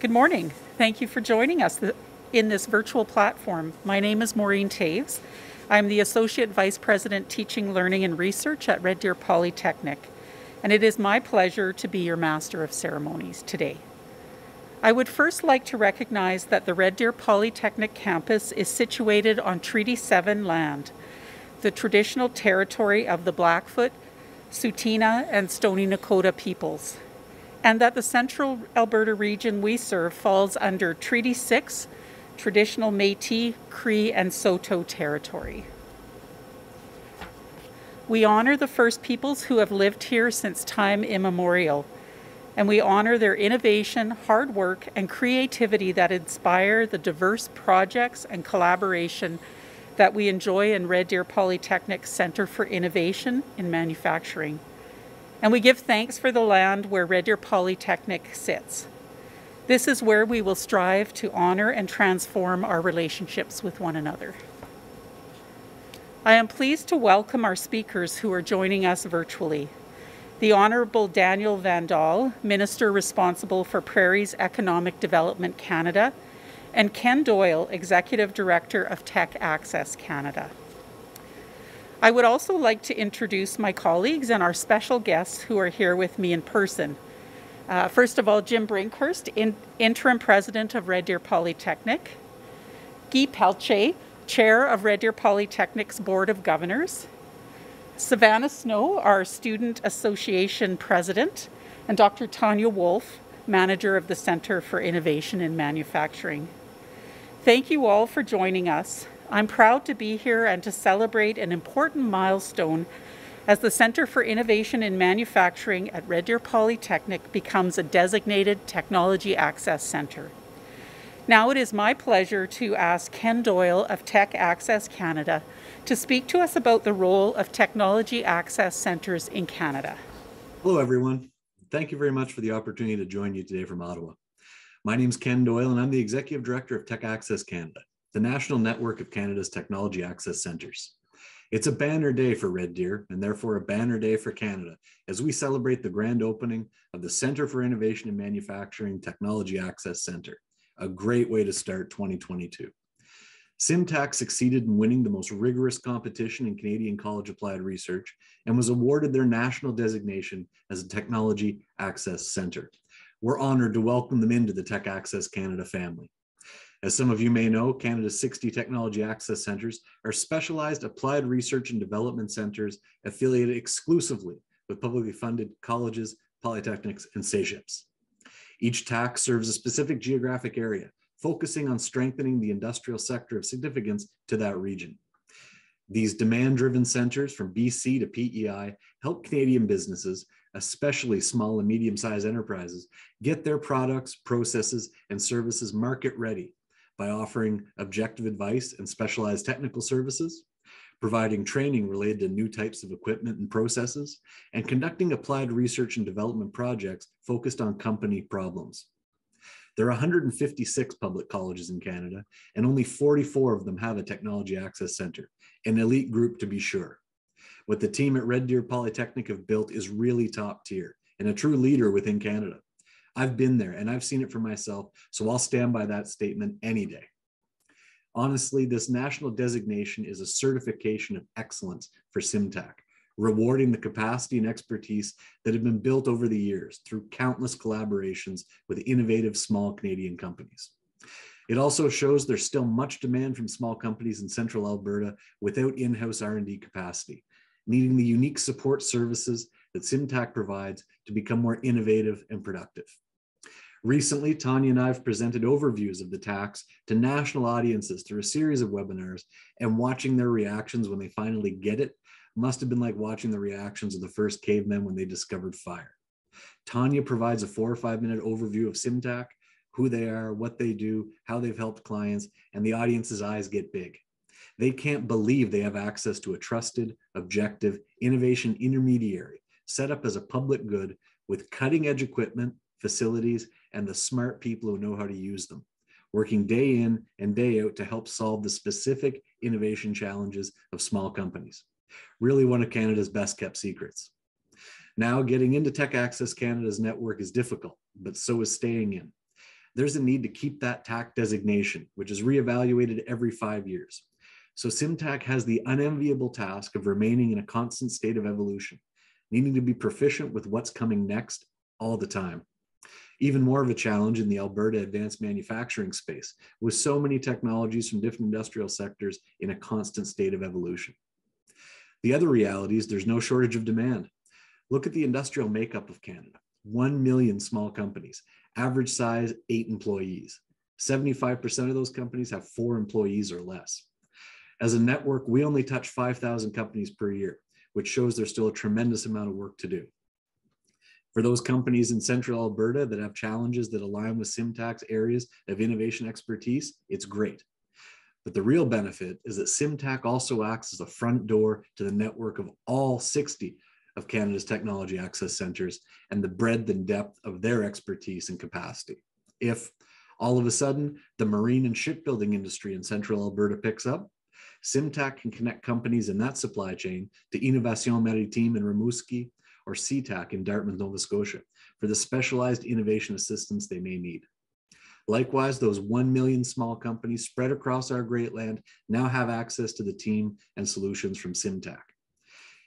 Good morning. Thank you for joining us in this virtual platform. My name is Maureen Taves. I'm the Associate Vice President Teaching, Learning and Research at Red Deer Polytechnic, and it is my pleasure to be your Master of Ceremonies today. I would first like to recognize that the Red Deer Polytechnic campus is situated on Treaty 7 land, the traditional territory of the Blackfoot, Tsuut'ina, and Stoney Nakoda peoples and that the central Alberta region we serve falls under Treaty 6, traditional Metis, Cree, and Saulteaux territory. We honor the First Peoples who have lived here since time immemorial, and we honor their innovation, hard work, and creativity that inspire the diverse projects and collaboration that we enjoy in Red Deer Polytechnic Center for Innovation in Manufacturing. And we give thanks for the land where Red Deer Polytechnic sits. This is where we will strive to honor and transform our relationships with one another. I am pleased to welcome our speakers who are joining us virtually. The Honourable Daniel Vandal, Minister responsible for Prairies Economic Development Canada, and Ken Doyle, Executive Director of Tech Access Canada. I would also like to introduce my colleagues and our special guests who are here with me in person. Uh, first of all, Jim Brinkhurst, in, Interim President of Red Deer Polytechnic, Guy Pelletier, Chair of Red Deer Polytechnic's Board of Governors, Savannah Snow, our Student Association President, and Dr. Tanya Wolf, Manager of the Center for Innovation in Manufacturing. Thank you all for joining us. I'm proud to be here and to celebrate an important milestone as the Center for Innovation in Manufacturing at Red Deer Polytechnic becomes a designated Technology Access Center. Now it is my pleasure to ask Ken Doyle of Tech Access Canada to speak to us about the role of Technology Access Centres in Canada. Hello, everyone. Thank you very much for the opportunity to join you today from Ottawa. My name is Ken Doyle, and I'm the Executive Director of Tech Access Canada the national network of Canada's technology access centres. It's a banner day for Red Deer and therefore a banner day for Canada as we celebrate the grand opening of the Centre for Innovation and Manufacturing Technology Access Centre, a great way to start 2022. CIMTAC succeeded in winning the most rigorous competition in Canadian college applied research and was awarded their national designation as a Technology Access Centre. We're honored to welcome them into the Tech Access Canada family. As some of you may know, Canada's 60 technology access centres are specialized applied research and development centres affiliated exclusively with publicly funded colleges, polytechnics, and CEGEPs. Each TAC serves a specific geographic area, focusing on strengthening the industrial sector of significance to that region. These demand driven centres from BC to PEI help Canadian businesses, especially small and medium sized enterprises, get their products, processes, and services market ready by offering objective advice and specialized technical services, providing training related to new types of equipment and processes, and conducting applied research and development projects focused on company problems. There are 156 public colleges in Canada, and only 44 of them have a Technology Access Center, an elite group to be sure. What the team at Red Deer Polytechnic have built is really top tier and a true leader within Canada. I've been there and I've seen it for myself, so I'll stand by that statement any day. Honestly, this national designation is a certification of excellence for CIMTAC, rewarding the capacity and expertise that have been built over the years through countless collaborations with innovative small Canadian companies. It also shows there's still much demand from small companies in central Alberta without in-house R&D capacity, needing the unique support services that CIMTAC provides to become more innovative and productive. Recently, Tanya and I have presented overviews of the TACs to national audiences through a series of webinars, and watching their reactions when they finally get it must have been like watching the reactions of the first cavemen when they discovered fire. Tanya provides a four or five minute overview of CIMTAC, who they are, what they do, how they've helped clients, and the audience's eyes get big. They can't believe they have access to a trusted, objective, innovation intermediary set up as a public good with cutting edge equipment, facilities, and the smart people who know how to use them, working day in and day out to help solve the specific innovation challenges of small companies. Really one of Canada's best kept secrets. Now, getting into Tech Access Canada's network is difficult, but so is staying in. there's a need to keep that TAC designation, which is reevaluated every five years. So CIMTAC has the unenviable task of remaining in a constant state of evolution, needing to be proficient with what's coming next all the time. Even more of a challenge in the Alberta advanced manufacturing space, with so many technologies from different industrial sectors in a constant state of evolution. The other reality is there's no shortage of demand. Look at the industrial makeup of Canada 1 million small companies, average size eight employees. 75% of those companies have four employees or less. As a network, we only touch 5,000 companies per year, which shows there's still a tremendous amount of work to do. For those companies in central Alberta that have challenges that align with CIMTAC's areas of innovation expertise, it's great. But the real benefit is that CIMTAC also acts as a front door to the network of all 60 of Canada's technology access centers and the breadth and depth of their expertise and capacity. If all of a sudden the marine and shipbuilding industry in central Alberta picks up, CIMTAC can connect companies in that supply chain to Innovation Maritime in Rimouski or CTAC in Dartmouth, Nova Scotia for the specialized innovation assistance they may need. Likewise, those 1 million small companies spread across our great land now have access to the team and solutions from CIMTAC.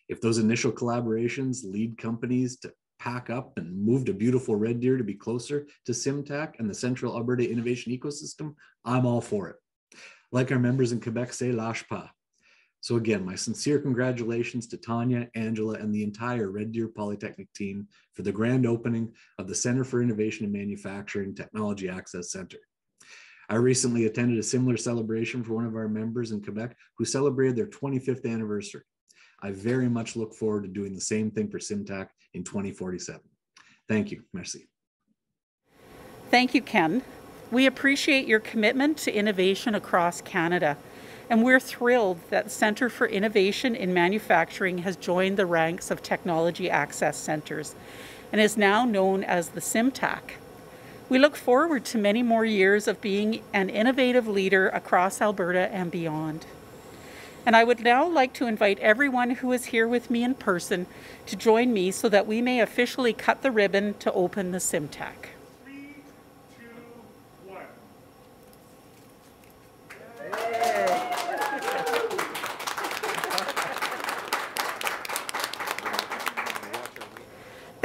If those initial collaborations lead companies to pack up and move to beautiful Red Deer to be closer to CIMTAC and the Central Alberta Innovation Ecosystem, I'm all for it like our members in Quebec say, lâche pas. So again, my sincere congratulations to Tanya, Angela, and the entire Red Deer Polytechnic team for the grand opening of the Center for Innovation and Manufacturing Technology Access Center. I recently attended a similar celebration for one of our members in Quebec who celebrated their 25th anniversary. I very much look forward to doing the same thing for CIMTAC in 2047. Thank you. Merci. Thank you, Ken. We appreciate your commitment to innovation across Canada, and we're thrilled that Centre for Innovation in Manufacturing has joined the ranks of Technology Access Centres and is now known as the CIMTAC. We look forward to many more years of being an innovative leader across Alberta and beyond. And I would now like to invite everyone who is here with me in person to join me so that we may officially cut the ribbon to open the CIMTAC.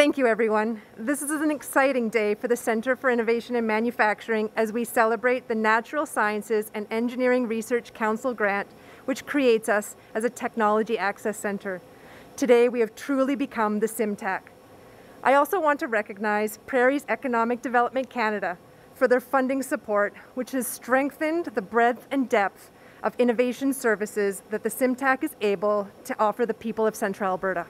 Thank you, everyone. This is an exciting day for the Center for Innovation and Manufacturing as we celebrate the Natural Sciences and Engineering Research Council grant, which creates us as a technology access center. Today, we have truly become the CIMTAC. I also want to recognize Prairies Economic Development Canada for their funding support, which has strengthened the breadth and depth of innovation services that the CIMTAC is able to offer the people of Central Alberta.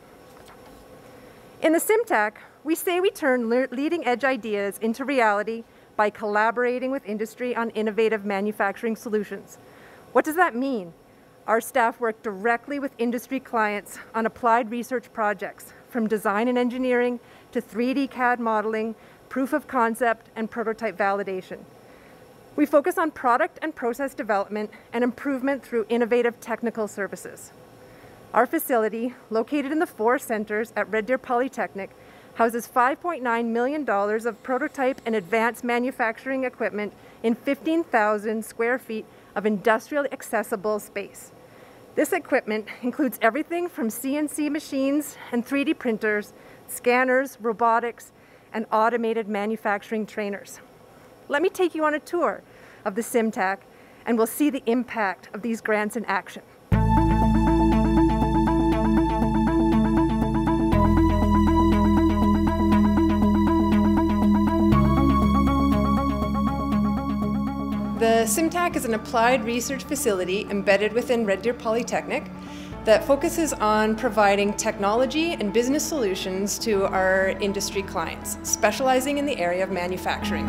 In the CIMTAC, we say we turn leading edge ideas into reality by collaborating with industry on innovative manufacturing solutions. What does that mean? Our staff work directly with industry clients on applied research projects, from design and engineering to 3D CAD modeling, proof of concept, and prototype validation. We focus on product and process development and improvement through innovative technical services. Our facility, located in the four centers at Red Deer Polytechnic, houses $5.9 million of prototype and advanced manufacturing equipment in 15,000 square feet of industrially accessible space. This equipment includes everything from CNC machines and 3D printers, scanners, robotics, and automated manufacturing trainers. Let me take you on a tour of the CIMTAC and we'll see the impact of these grants in action. The CIMTAC is an applied research facility embedded within Red Deer Polytechnic that focuses on providing technology and business solutions to our industry clients, specializing in the area of manufacturing.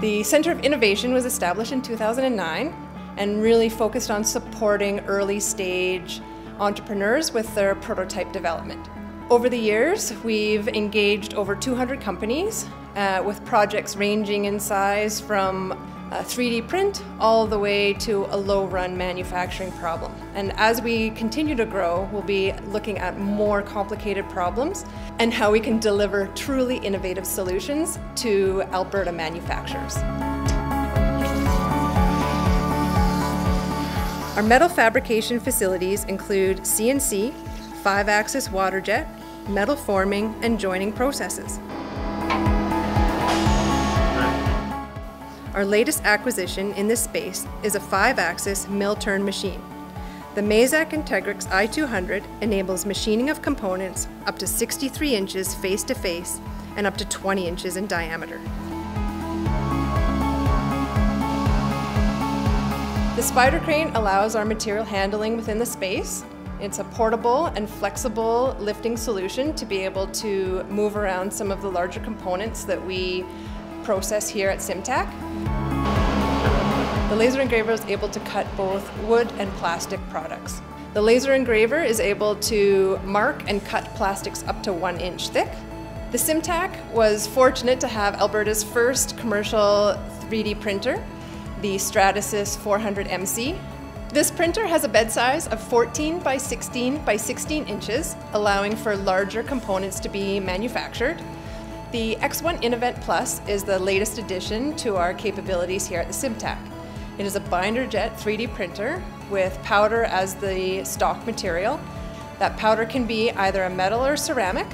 The Center of Innovation was established in 2009 and really focused on supporting early stage entrepreneurs with their prototype development. Over the years, we've engaged over 200 companies uh, with projects ranging in size from a 3D print all the way to a low run manufacturing problem. And as we continue to grow, we'll be looking at more complicated problems and how we can deliver truly innovative solutions to Alberta manufacturers. Our metal fabrication facilities include CNC, five axis water jet, metal forming, and joining processes. Our latest acquisition in this space is a five-axis mill turn machine. The Mazak Integrex i200 enables machining of components up to 63 inches face to face and up to 20 inches in diameter. The spider crane allows our material handling within the space. It's a portable and flexible lifting solution to be able to move around some of the larger components that we process here at CIMTAC. The laser engraver is able to cut both wood and plastic products. The laser engraver is able to mark and cut plastics up to one inch thick. The CIMTAC was fortunate to have Alberta's first commercial 3D printer, the Stratasys 400MC. This printer has a bed size of 14 by 16 by 16 inches, allowing for larger components to be manufactured. The ExOne Innovent Plus is the latest addition to our capabilities here at the CIMTAC. It is a binder jet 3D printer with powder as the stock material. That powder can be either a metal or ceramic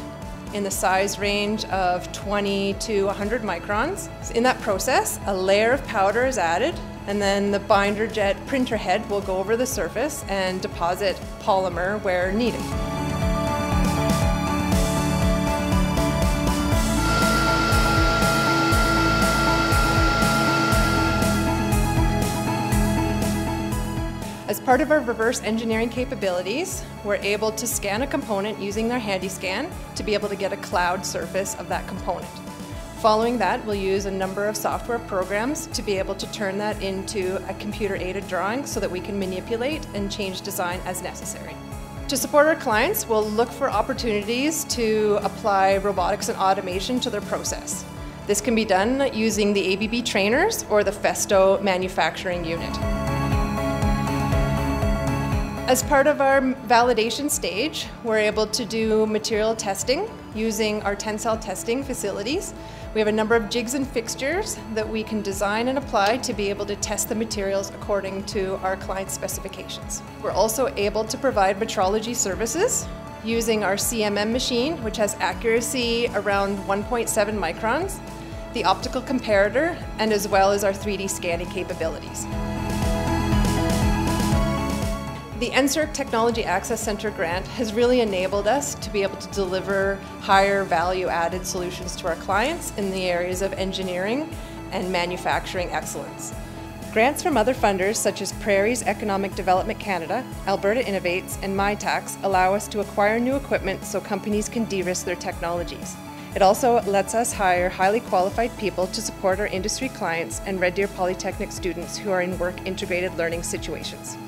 in the size range of 20 to 100 microns. In that process, a layer of powder is added and then the binder jet printer head will go over the surface and deposit polymer where needed. As part of our reverse engineering capabilities, we're able to scan a component using their HandyScan to be able to get a cloud surface of that component. Following that, we'll use a number of software programs to be able to turn that into a computer-aided drawing so that we can manipulate and change design as necessary. To support our clients, we'll look for opportunities to apply robotics and automation to their process. This can be done using the ABB trainers or the Festo manufacturing unit. As part of our validation stage, we're able to do material testing using our tensile testing facilities. We have a number of jigs and fixtures that we can design and apply to be able to test the materials according to our client's specifications. We're also able to provide metrology services using our CMM machine, which has accuracy around 1.7 microns, the optical comparator, and as well as our 3D scanning capabilities. The NSERC Technology Access Center grant has really enabled us to be able to deliver higher value added solutions to our clients in the areas of engineering and manufacturing excellence. Grants from other funders such as Prairies Economic Development Canada, Alberta Innovates, and Mitacs allow us to acquire new equipment so companies can de-risk their technologies. It also lets us hire highly qualified people to support our industry clients and Red Deer Polytechnic students who are in work integrated learning situations.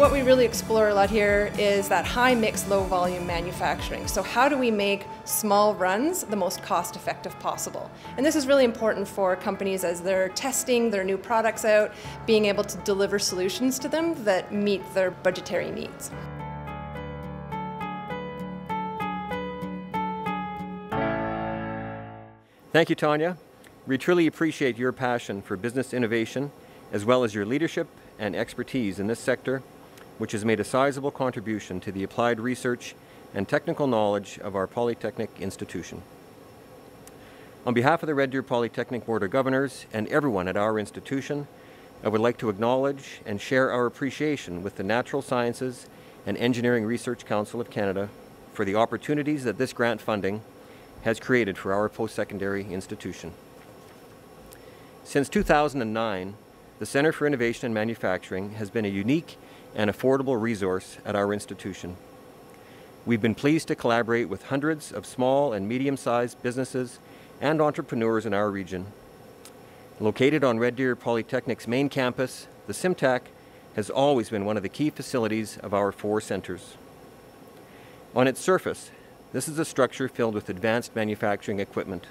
What we really explore a lot here is that high mix, low volume manufacturing. So how do we make small runs the most cost effective possible? And this is really important for companies as they're testing their new products out, being able to deliver solutions to them that meet their budgetary needs. Thank you, Tanya. We truly appreciate your passion for business innovation, as well as your leadership and expertise in this sector which has made a sizable contribution to the applied research and technical knowledge of our Polytechnic institution. On behalf of the Red Deer Polytechnic Board of Governors and everyone at our institution, I would like to acknowledge and share our appreciation with the Natural Sciences and Engineering Research Council of Canada for the opportunities that this grant funding has created for our post-secondary institution. Since 2009, the Centre for Innovation and Manufacturing has been a unique and affordable resource at our institution. We've been pleased to collaborate with hundreds of small and medium-sized businesses and entrepreneurs in our region. Located on Red Deer Polytechnic's main campus, the CIMTAC has always been one of the key facilities of our four centers. On its surface, this is a structure filled with advanced manufacturing equipment.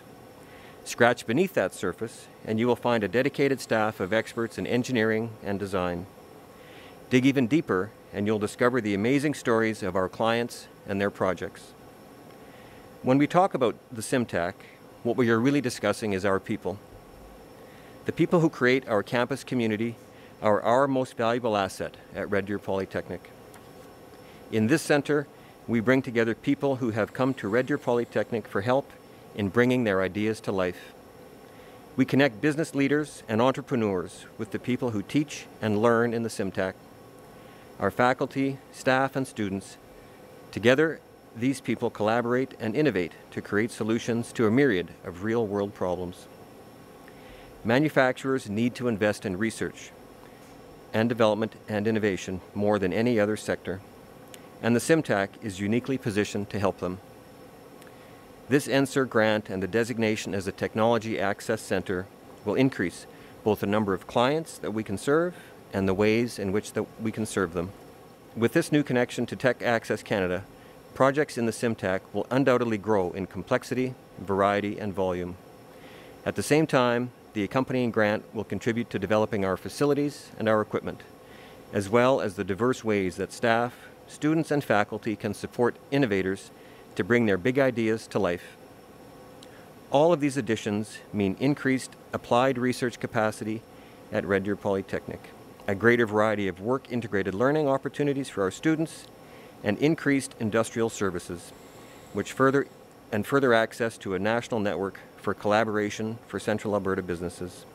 Scratch beneath that surface, and you will find a dedicated staff of experts in engineering and design. Dig even deeper, and you'll discover the amazing stories of our clients and their projects. When we talk about the CIMTAC, what we are really discussing is our people. The people who create our campus community are our most valuable asset at Red Deer Polytechnic. In this center, we bring together people who have come to Red Deer Polytechnic for help in bringing their ideas to life. We connect business leaders and entrepreneurs with the people who teach and learn in the CIMTAC. Our faculty, staff, and students, together, these people collaborate and innovate to create solutions to a myriad of real world problems. Manufacturers need to invest in research and development and innovation more than any other sector, and the CIMTAC is uniquely positioned to help them. This NSERC grant and the designation as a Technology Access Center will increase both the number of clients that we can serve and the ways in which that we can serve them. With this new connection to Tech Access Canada, projects in the CIMTAC will undoubtedly grow in complexity, variety, and volume. At the same time, the accompanying grant will contribute to developing our facilities and our equipment, as well as the diverse ways that staff, students, and faculty can support innovators to bring their big ideas to life. All of these additions mean increased applied research capacity at Red Deer Polytechnic, a greater variety of work integrated learning opportunities for our students, and increased industrial services, which further and further access to a national network for collaboration for Central Alberta businesses.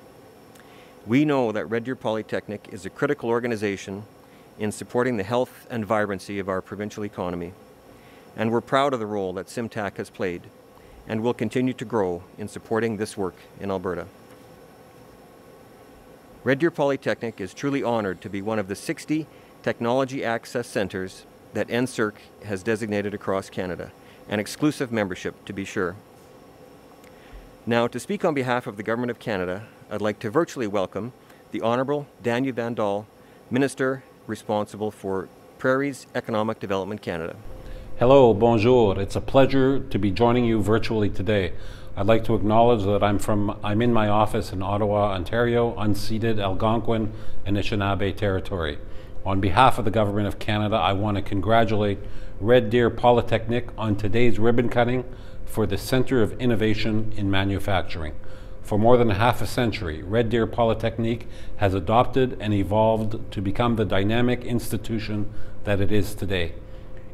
We know that Red Deer Polytechnic is a critical organization in supporting the health and vibrancy of our provincial economy, and we're proud of the role that CIMTAC has played and will continue to grow in supporting this work in Alberta. Red Deer Polytechnic is truly honored to be one of the 60 technology access centers that NSERC has designated across Canada, an exclusive membership to be sure. Now, to speak on behalf of the Government of Canada, I'd like to virtually welcome the Honourable Daniel Vandal, Minister responsible for Prairies Economic Development Canada. Hello, bonjour. It's a pleasure to be joining you virtually today. I'd like to acknowledge that I'm from I'm in my office in Ottawa, Ontario, unceded Algonquin and Anishinaabe territory. On behalf of the Government of Canada, I want to congratulate Red Deer Polytechnic on today's ribbon cutting for the Center of Innovation in Manufacturing. For more than half a century, Red Deer Polytechnique has adopted and evolved to become the dynamic institution that it is today.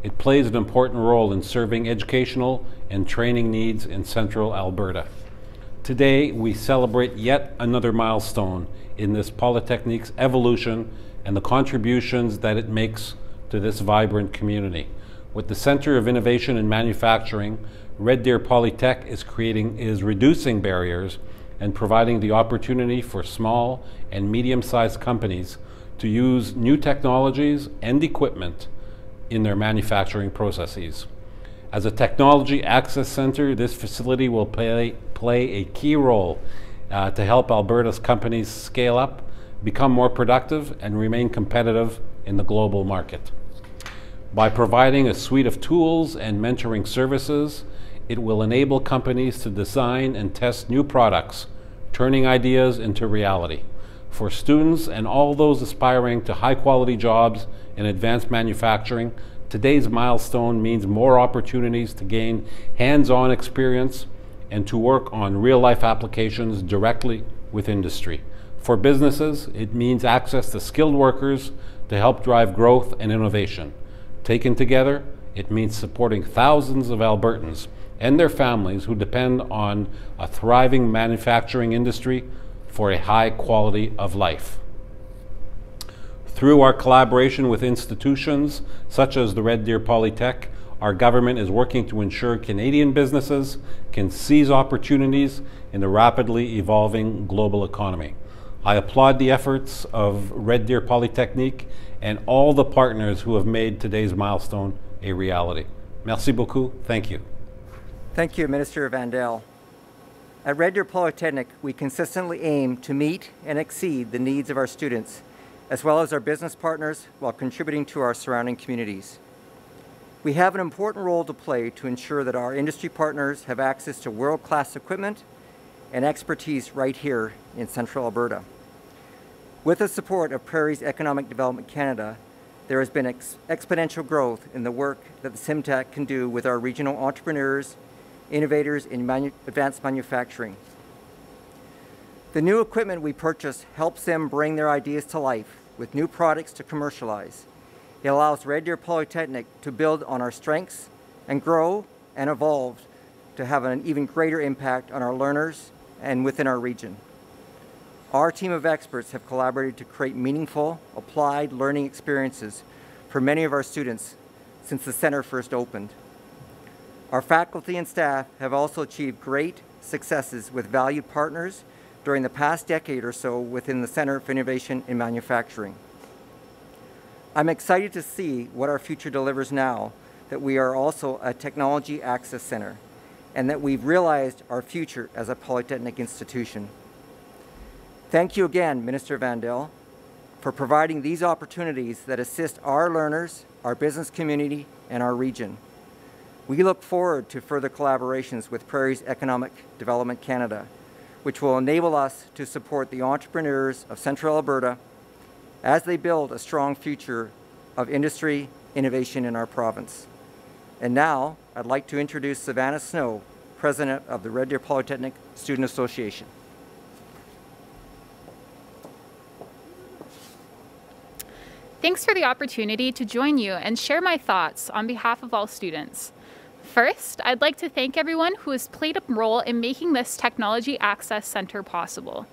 It plays an important role in serving educational and training needs in central Alberta. Today, we celebrate yet another milestone in this Polytechnique's evolution and the contributions that it makes to this vibrant community. With the Center of Innovation and Manufacturing, Red Deer Polytech is creating is reducing barriers and providing the opportunity for small and medium-sized companies to use new technologies and equipment in their manufacturing processes. As a technology access center, this facility will play, play a key role uh, to help Alberta's companies scale up, become more productive, and remain competitive in the global market. By providing a suite of tools and mentoring services, it will enable companies to design and test new products, turning ideas into reality. For students and all those aspiring to high quality jobs in advanced manufacturing, today's milestone means more opportunities to gain hands on experience and to work on real life applications directly with industry. For businesses, it means access to skilled workers to help drive growth and innovation. Taken together, it means supporting thousands of Albertans and their families who depend on a thriving manufacturing industry for a high quality of life. Through our collaboration with institutions such as the Red Deer Polytech, our government is working to ensure Canadian businesses can seize opportunities in the rapidly evolving global economy. I applaud the efforts of Red Deer Polytechnique and all the partners who have made today's milestone a reality. Merci beaucoup. Thank you. Thank you, Minister Vandal. At Red Deer Polytechnic, we consistently aim to meet and exceed the needs of our students, as well as our business partners, while contributing to our surrounding communities. We have an important role to play to ensure that our industry partners have access to world-class equipment and expertise right here in central Alberta. With the support of Prairie's Economic Development Canada, there has been ex exponential growth in the work that the CIMTAC can do with our regional entrepreneurs, innovators in manu advanced manufacturing. The new equipment we purchase helps them bring their ideas to life with new products to commercialize. It allows Red Deer Polytechnic to build on our strengths and grow and evolve to have an even greater impact on our learners and within our region. Our team of experts have collaborated to create meaningful, applied learning experiences for many of our students since the center first opened. Our faculty and staff have also achieved great successes with valued partners during the past decade or so within the Center for Innovation in Manufacturing. I'm excited to see what our future delivers now that we are also a technology access center and that we've realized our future as a polytechnic institution. Thank you again, Minister Vandal, for providing these opportunities that assist our learners, our business community, and our region. We look forward to further collaborations with Prairie's Economic Development Canada, which will enable us to support the entrepreneurs of Central Alberta as they build a strong future of industry innovation in our province. And now, I'd like to introduce Savannah Snow, President of the Red Deer Polytechnic Student Association. Thanks for the opportunity to join you and share my thoughts on behalf of all students. First, I'd like to thank everyone who has played a role in making this Technology Access Center possible.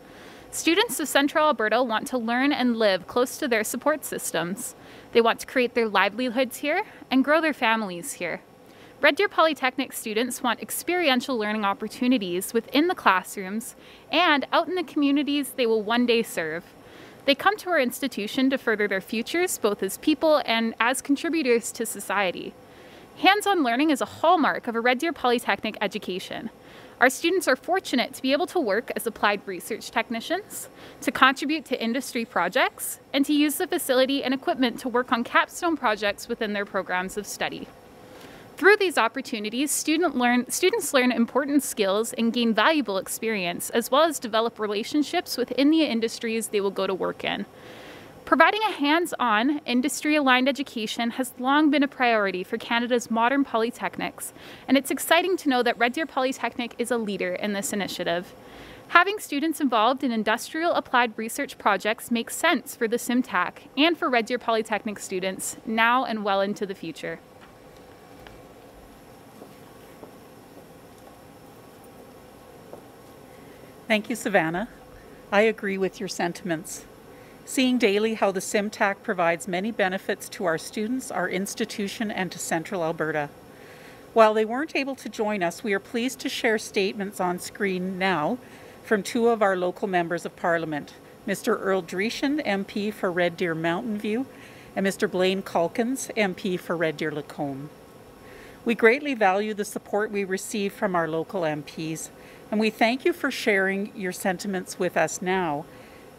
Students of Central Alberta want to learn and live close to their support systems. They want to create their livelihoods here and grow their families here. Red Deer Polytechnic students want experiential learning opportunities within the classrooms and out in the communities they will one day serve. They come to our institution to further their futures, both as people and as contributors to society. Hands-on learning is a hallmark of a Red Deer Polytechnic education. Our students are fortunate to be able to work as applied research technicians, to contribute to industry projects, and to use the facility and equipment to work on capstone projects within their programs of study. Through these opportunities, student learn, students learn important skills and gain valuable experience, as well as develop relationships within the industries they will go to work in. Providing a hands-on, industry-aligned education has long been a priority for Canada's modern polytechnics, and it's exciting to know that Red Deer Polytechnic is a leader in this initiative. Having students involved in industrial applied research projects makes sense for the CIMTAC and for Red Deer Polytechnic students now and well into the future. Thank you, Savannah. I agree with your sentiments. Seeing daily how the CIMTAC provides many benefits to our students, our institution, and to Central Alberta. While they weren't able to join us, we are pleased to share statements on screen now from two of our local members of Parliament, Mr. Earl Dreeshen, MP for Red Deer Mountain View, and Mr. Blaine Calkins, MP for Red Deer Lacombe. We greatly value the support we receive from our local MPs and we thank you for sharing your sentiments with us now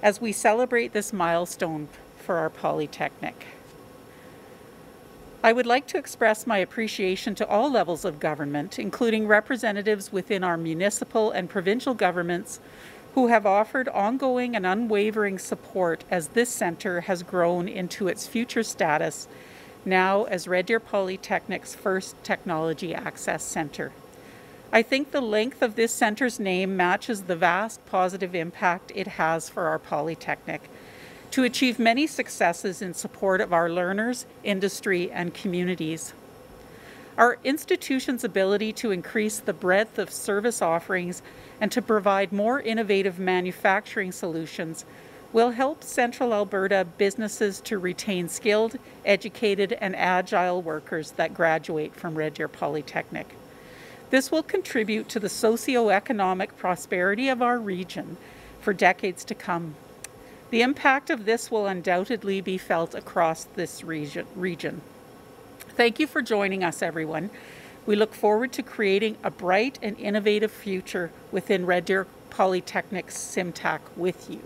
as we celebrate this milestone for our Polytechnic. I would like to express my appreciation to all levels of government, including representatives within our municipal and provincial governments who have offered ongoing and unwavering support as this centre has grown into its future status now as Red Deer Polytechnic's first Technology Access Centre. I think the length of this centre's name matches the vast positive impact it has for our Polytechnic to achieve many successes in support of our learners, industry, and communities. Our institution's ability to increase the breadth of service offerings and to provide more innovative manufacturing solutions will help Central Alberta businesses to retain skilled, educated, and agile workers that graduate from Red Deer Polytechnic. This will contribute to the socio-economic prosperity of our region for decades to come. The impact of this will undoubtedly be felt across this region. Thank you for joining us, everyone. We look forward to creating a bright and innovative future within Red Deer Polytechnic's CIMTAC with you.